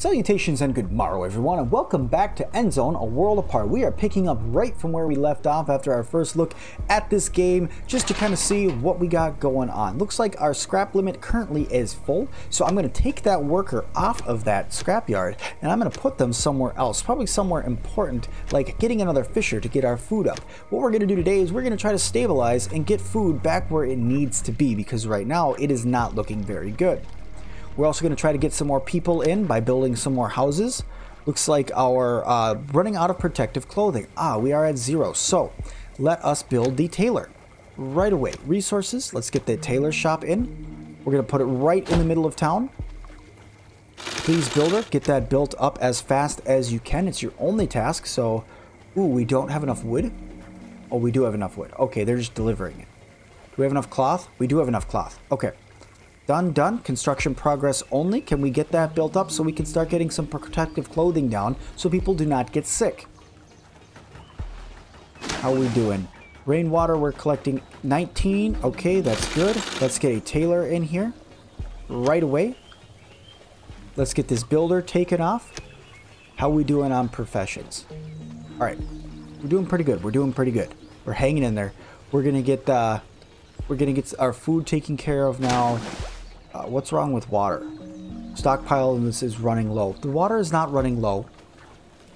Salutations and good morrow everyone and welcome back to Endzone, A World Apart. We are picking up right from where we left off after our first look at this game just to kind of see what we got going on. Looks like our scrap limit currently is full so I'm going to take that worker off of that scrapyard and I'm going to put them somewhere else, probably somewhere important like getting another fisher to get our food up. What we're going to do today is we're going to try to stabilize and get food back where it needs to be because right now it is not looking very good. We're also going to try to get some more people in by building some more houses. Looks like our uh, running out of protective clothing. Ah, we are at zero. So let us build the tailor right away. Resources, let's get the tailor shop in. We're going to put it right in the middle of town. Please, builder, get that built up as fast as you can. It's your only task. So, ooh, we don't have enough wood. Oh, we do have enough wood. Okay, they're just delivering it. Do we have enough cloth? We do have enough cloth. Okay. Done, done. Construction progress only. Can we get that built up so we can start getting some protective clothing down so people do not get sick? How are we doing? Rainwater, we're collecting 19. Okay, that's good. Let's get a tailor in here right away. Let's get this builder taken off. How are we doing on professions? All right, we're doing pretty good. We're doing pretty good. We're hanging in there. We're gonna get uh, we're gonna get our food taken care of now. Uh, what's wrong with water? Stockpile this is running low. The water is not running low.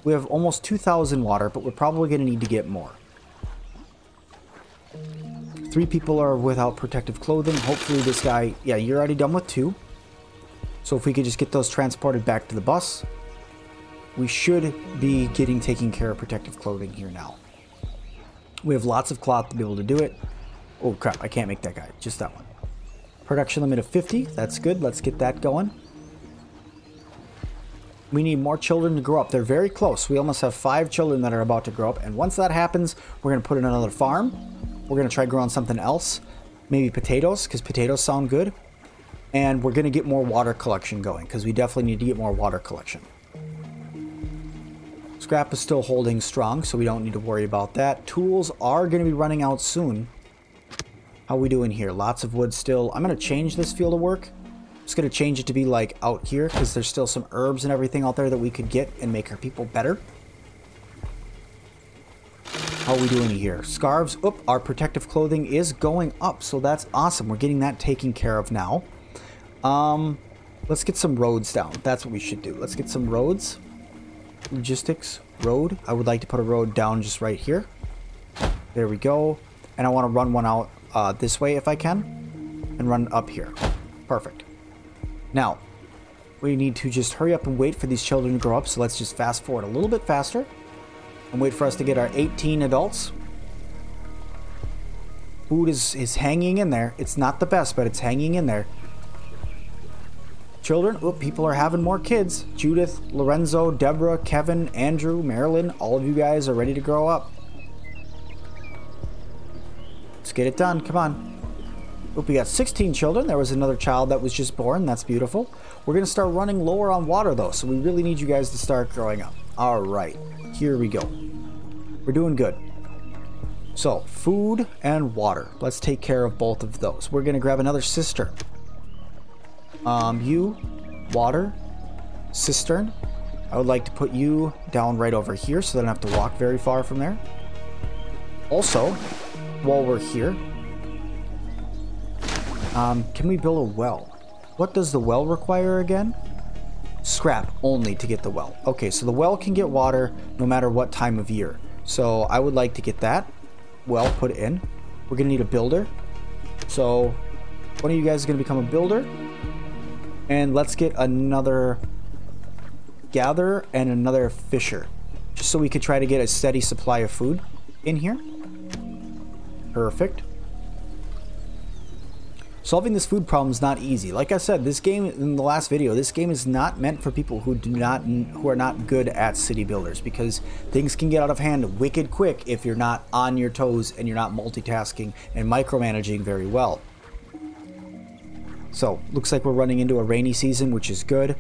We have almost 2,000 water, but we're probably going to need to get more. Three people are without protective clothing. Hopefully this guy... Yeah, you're already done with two. So if we could just get those transported back to the bus, we should be getting taken care of protective clothing here now. We have lots of cloth to be able to do it. Oh crap, I can't make that guy. Just that one. Production limit of 50. That's good. Let's get that going. We need more children to grow up. They're very close. We almost have five children that are about to grow up. And once that happens, we're going to put in another farm. We're going to try growing something else. Maybe potatoes, because potatoes sound good. And we're going to get more water collection going, because we definitely need to get more water collection. Scrap is still holding strong, so we don't need to worry about that. Tools are going to be running out soon. How we doing here? Lots of wood still. I'm going to change this field of work. I'm just going to change it to be like out here because there's still some herbs and everything out there that we could get and make our people better. How are we doing here? Scarves. Oop, our protective clothing is going up, so that's awesome. We're getting that taken care of now. Um, let's get some roads down. That's what we should do. Let's get some roads. Logistics. Road. I would like to put a road down just right here. There we go. And I want to run one out uh, this way if I can and run up here. Perfect. Now, we need to just hurry up and wait for these children to grow up. So let's just fast forward a little bit faster and wait for us to get our 18 adults. Food is, is hanging in there. It's not the best, but it's hanging in there. Children, oh, people are having more kids. Judith, Lorenzo, Deborah, Kevin, Andrew, Marilyn, all of you guys are ready to grow up. Get it done. Come on. Oop, we got 16 children. There was another child that was just born. That's beautiful. We're going to start running lower on water, though, so we really need you guys to start growing up. All right. Here we go. We're doing good. So, food and water. Let's take care of both of those. We're going to grab another cistern. Um, you, water, cistern. I would like to put you down right over here so that I don't have to walk very far from there. Also, while we're here. Um, can we build a well? What does the well require again? Scrap only to get the well. Okay, so the well can get water no matter what time of year. So I would like to get that well put in. We're going to need a builder. So one of you guys is going to become a builder. And let's get another gatherer and another fisher. Just so we could try to get a steady supply of food in here. Perfect. Solving this food problem is not easy. Like I said, this game in the last video, this game is not meant for people who do not who are not good at city builders because things can get out of hand wicked quick if you're not on your toes and you're not multitasking and micromanaging very well. So, looks like we're running into a rainy season, which is good.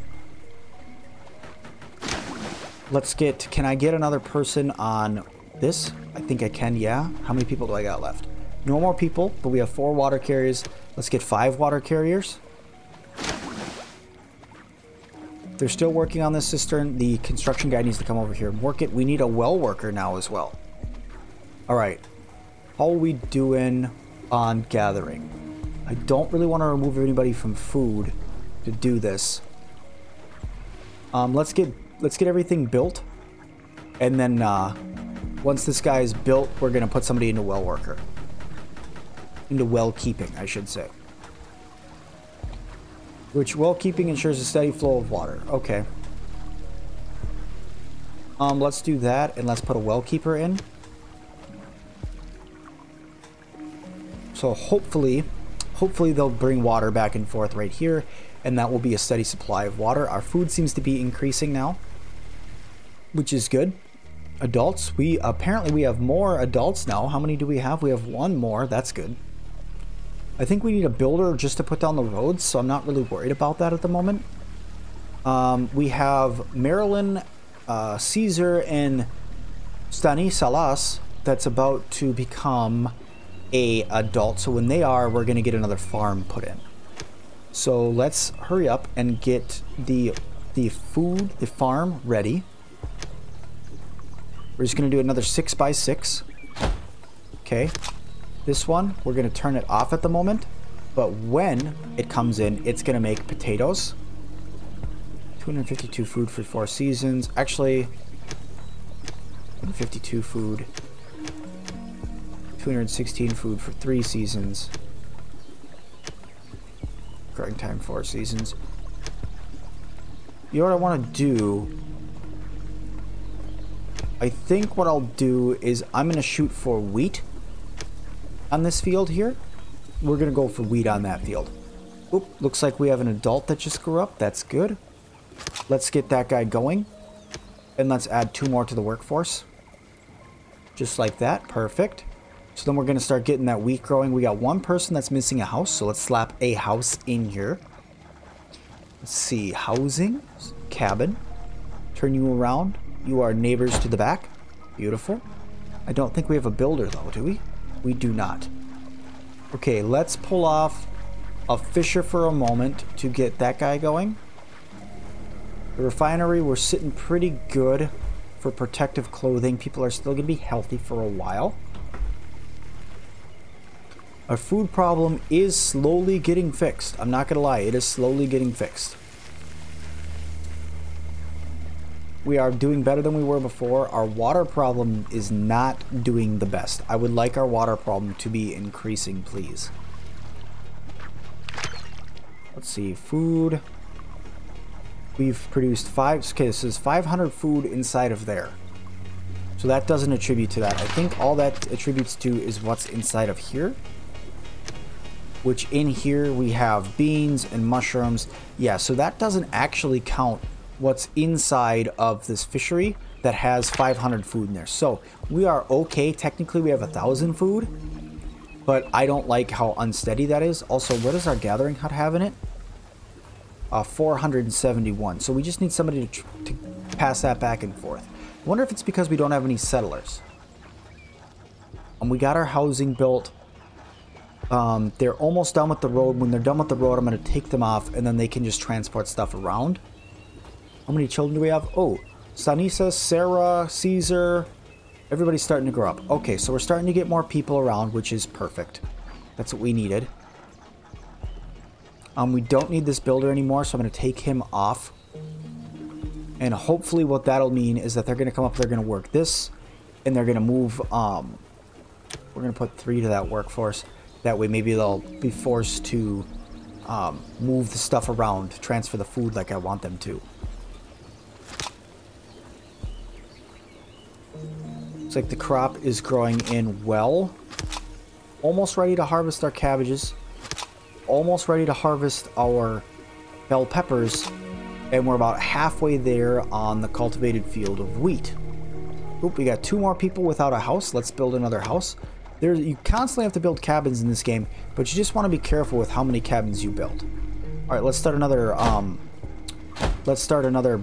Let's get, can I get another person on this? I think I can, yeah. How many people do I got left? No more people, but we have four water carriers. Let's get five water carriers. They're still working on this cistern. The construction guy needs to come over here and work it. We need a well worker now as well. All right. How are we doing on gathering? I don't really want to remove anybody from food to do this. Um, let's get let's get everything built, and then uh, once this guy is built, we're gonna put somebody into well worker, into well keeping, I should say. Which well keeping ensures a steady flow of water. Okay. Um, let's do that, and let's put a well keeper in. So hopefully, hopefully they'll bring water back and forth right here, and that will be a steady supply of water. Our food seems to be increasing now, which is good. Adults, we apparently we have more adults now. How many do we have? We have one more. That's good. I think we need a builder just to put down the roads, so I'm not really worried about that at the moment. Um, we have Marilyn, uh, Caesar, and Stanislas that's about to become a adult. So when they are, we're going to get another farm put in. So let's hurry up and get the the food, the farm ready. We're just going to do another 6 by 6 Okay. This one, we're going to turn it off at the moment. But when it comes in, it's going to make potatoes. 252 food for four seasons. Actually, 252 food. 216 food for three seasons. Growing time four seasons. You know what I want to do? I think what I'll do is I'm going to shoot for wheat on this field here. We're going to go for wheat on that field. Oop, looks like we have an adult that just grew up. That's good. Let's get that guy going. And let's add two more to the workforce. Just like that. Perfect. So then we're going to start getting that wheat growing. We got one person that's missing a house, so let's slap a house in here. Let's see. Housing. Cabin. Turn you around. You are neighbors to the back. Beautiful. I don't think we have a builder, though, do we? We do not. Okay, let's pull off a fisher for a moment to get that guy going. The refinery, we're sitting pretty good for protective clothing. People are still going to be healthy for a while. Our food problem is slowly getting fixed. I'm not going to lie, it is slowly getting fixed. We are doing better than we were before. Our water problem is not doing the best. I would like our water problem to be increasing, please. Let's see, food. We've produced five, okay, this is 500 food inside of there. So that doesn't attribute to that. I think all that attributes to is what's inside of here. Which in here we have beans and mushrooms. Yeah, so that doesn't actually count what's inside of this fishery that has 500 food in there. So we are okay. Technically, we have a thousand food, but I don't like how unsteady that is. Also, what does our gathering hut have in it? Uh, 471. So we just need somebody to, to pass that back and forth. I wonder if it's because we don't have any settlers. And we got our housing built. Um, they're almost done with the road. When they're done with the road, I'm going to take them off, and then they can just transport stuff around. How many children do we have? Oh, Sanisa, Sarah, Caesar. Everybody's starting to grow up. Okay, so we're starting to get more people around, which is perfect. That's what we needed. Um, we don't need this builder anymore, so I'm going to take him off. And hopefully what that'll mean is that they're going to come up, they're going to work this, and they're going to move, um, we're going to put three to that workforce. That way maybe they'll be forced to um, move the stuff around, transfer the food like I want them to. Looks like the crop is growing in well. Almost ready to harvest our cabbages. Almost ready to harvest our bell peppers. And we're about halfway there on the cultivated field of wheat. Oop, we got two more people without a house. Let's build another house. There, you constantly have to build cabins in this game, but you just want to be careful with how many cabins you build. All right, let's start another. Um, let's start another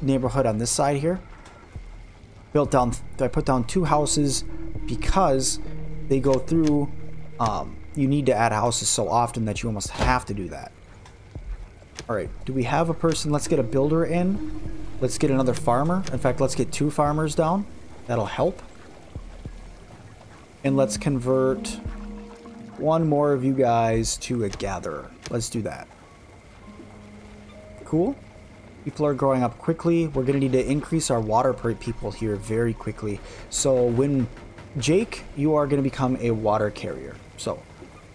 neighborhood on this side here built down, I put down two houses because they go through, um, you need to add houses so often that you almost have to do that. All right, do we have a person? Let's get a builder in. Let's get another farmer. In fact, let's get two farmers down. That'll help. And let's convert one more of you guys to a gatherer. Let's do that. Cool. People are growing up quickly. We're going to need to increase our water per people here very quickly. So when Jake, you are going to become a water carrier. So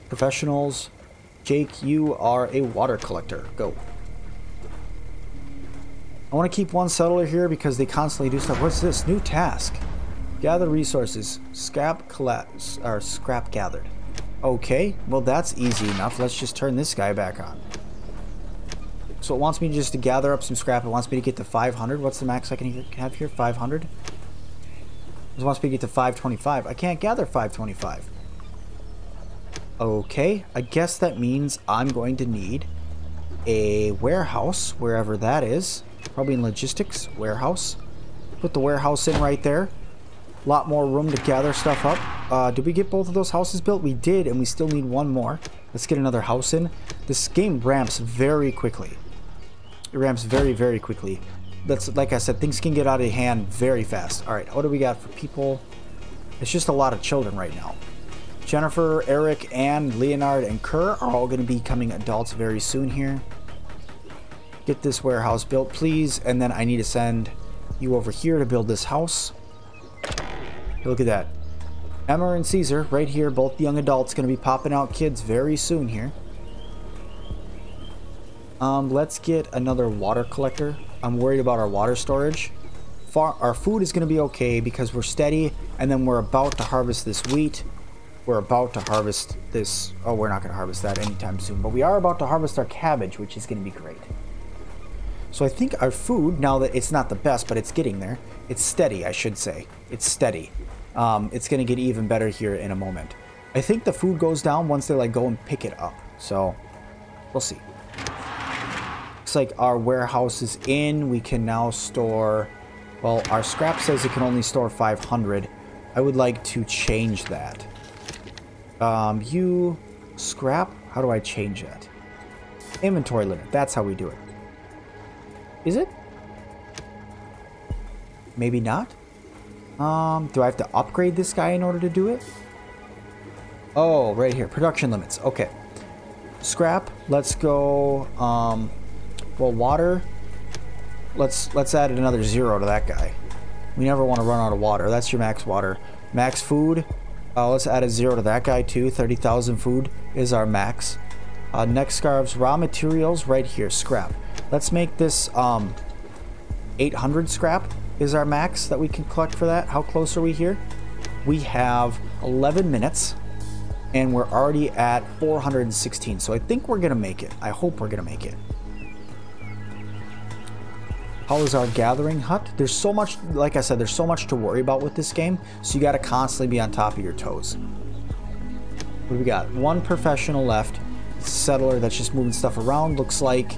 professionals, Jake, you are a water collector. Go. I want to keep one settler here because they constantly do stuff. What's this? New task. Gather resources. Scrap collapse or scrap gathered. Okay, well that's easy enough. Let's just turn this guy back on. So it wants me just to gather up some scrap. It wants me to get to 500. What's the max I can have here? 500? It wants me to get to 525. I can't gather 525. Okay, I guess that means I'm going to need a warehouse, wherever that is. Probably in logistics, warehouse. Put the warehouse in right there. A lot more room to gather stuff up. Uh, did we get both of those houses built? We did, and we still need one more. Let's get another house in. This game ramps very quickly. Ramps very, very quickly. That's like I said, things can get out of hand very fast. All right, what do we got for people? It's just a lot of children right now. Jennifer, Eric, and Leonard and Kerr are all going to be becoming adults very soon here. Get this warehouse built, please. And then I need to send you over here to build this house. Look at that. Emma and Caesar, right here, both young adults, going to be popping out kids very soon here. Um, let's get another water collector. I'm worried about our water storage. Far, our food is going to be okay because we're steady, and then we're about to harvest this wheat we're about to harvest this. Oh, we're not going to harvest that anytime soon, but we are about to harvest our cabbage, which is going to be great. So I think our food, now that it's not the best, but it's getting there, it's steady, I should say. It's steady. Um, it's going to get even better here in a moment. I think the food goes down once they like go and pick it up. So we'll see. Looks like our warehouse is in. We can now store, well, our scrap says it can only store 500. I would like to change that. Um, you scrap. How do I change that? Inventory limit. That's how we do it. Is it? Maybe not. Um, do I have to upgrade this guy in order to do it? Oh, right here. Production limits. Okay. Scrap. Let's go. Um, well, water. Let's let's add another zero to that guy. We never want to run out of water. That's your max water. Max food. Uh, let's add a zero to that guy too. 30,000 food is our max. Uh, next scarves, raw materials right here, scrap. Let's make this um, 800 scrap is our max that we can collect for that. How close are we here? We have 11 minutes and we're already at 416. So I think we're to make it. I hope we're to make it. Our gathering hut? There's so much, like I said, there's so much to worry about with this game, so you got to constantly be on top of your toes. What do we got? One professional left. Settler that's just moving stuff around. Looks like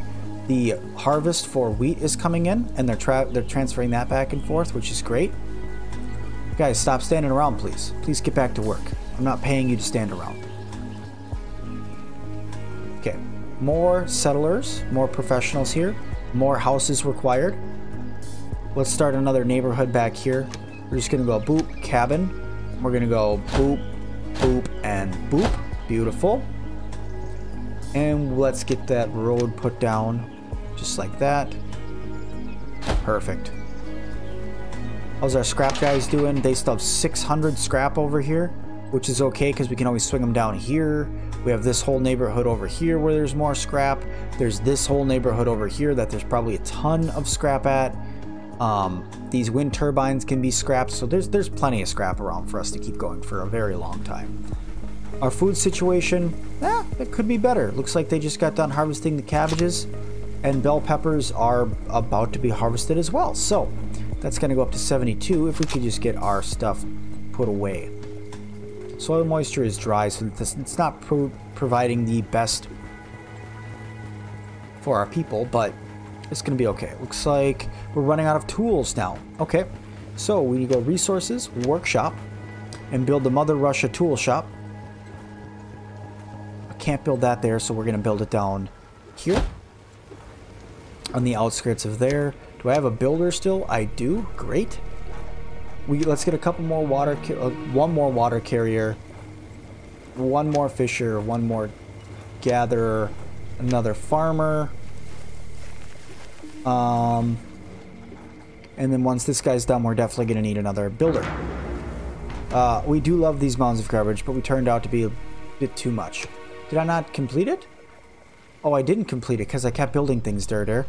the harvest for wheat is coming in, and they're tra they're transferring that back and forth, which is great. Guys, stop standing around, please. Please get back to work. I'm not paying you to stand around. Okay, more settlers, more professionals here. More houses required. Let's start another neighborhood back here. We're just gonna go boop, cabin. We're gonna go boop, boop, and boop. Beautiful. And let's get that road put down just like that. Perfect. How's our scrap guys doing? They still have 600 scrap over here, which is okay because we can always swing them down here. We have this whole neighborhood over here where there's more scrap. There's this whole neighborhood over here that there's probably a ton of scrap at. Um, these wind turbines can be scrapped, so there's there's plenty of scrap around for us to keep going for a very long time. Our food situation, eh, it could be better. Looks like they just got done harvesting the cabbages, and bell peppers are about to be harvested as well. So that's going to go up to 72 if we could just get our stuff put away. Soil moisture is dry, so it's not pro providing the best for our people, but it's going to be okay. It Looks like we're running out of tools now. Okay, so we go resources, workshop, and build the Mother Russia tool shop. I can't build that there, so we're going to build it down here. on the outskirts of there. Do I have a builder still? I do. Great. We let's get a couple more water, uh, one more water carrier, one more fisher, one more gatherer, another farmer. Um, and then once this guy's done, we're definitely going to need another builder. Uh, we do love these mounds of garbage, but we turned out to be a bit too much. Did I not complete it? Oh, I didn't complete it because I kept building things there.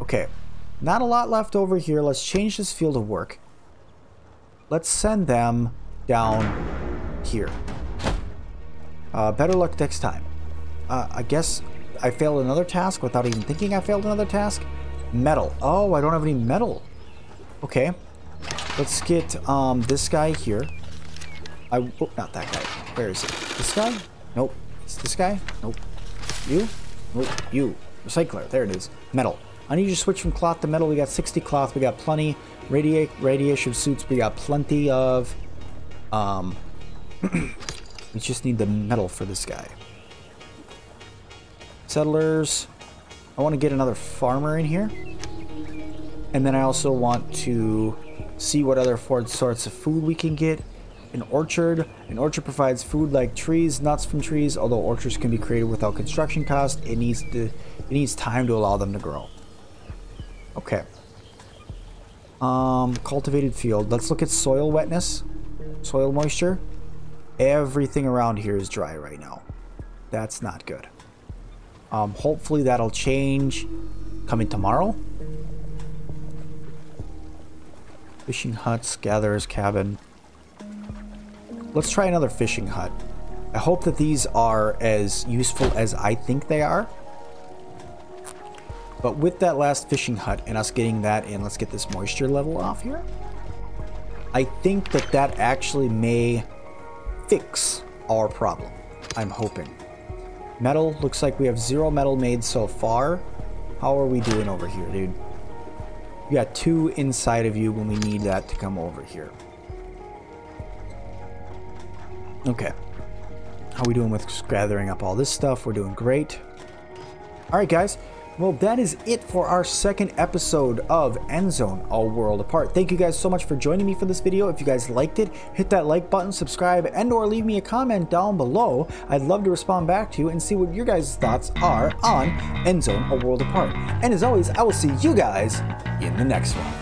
Okay. Not a lot left over here. Let's change this field of work. Let's send them down here. Uh, better luck next time. Uh, I guess I failed another task without even thinking I failed another task. Metal. Oh, I don't have any metal. Okay. Let's get um, this guy here. I, oh, not that guy. Where is it? This guy? Nope. It's this guy? Nope. You? Nope. You. Recycler. There it is. Metal. I need you to switch from cloth to metal. We got 60 cloth. We got plenty. Radi radiation suits. We got plenty of. Um, we just need the metal for this guy. Settlers. I want to get another farmer in here. And then I also want to see what other sorts of food we can get. An orchard. An orchard provides food like trees, nuts from trees. Although orchards can be created without construction cost, it needs to it needs time to allow them to grow. Okay. Um, cultivated field. Let's look at soil wetness, soil moisture. Everything around here is dry right now. That's not good. Um, hopefully that'll change coming tomorrow. Fishing huts, gatherer's cabin. Let's try another fishing hut. I hope that these are as useful as I think they are. But with that last fishing hut and us getting that in, let's get this moisture level off here. I think that that actually may fix our problem. I'm hoping. Metal, looks like we have zero metal made so far. How are we doing over here, dude? We got two inside of you when we need that to come over here. Okay. How are we doing with gathering up all this stuff? We're doing great. All right, guys. Well, that is it for our second episode of Endzone, A World Apart. Thank you guys so much for joining me for this video. If you guys liked it, hit that like button, subscribe, and or leave me a comment down below. I'd love to respond back to you and see what your guys' thoughts are on Endzone, A World Apart. And as always, I will see you guys in the next one.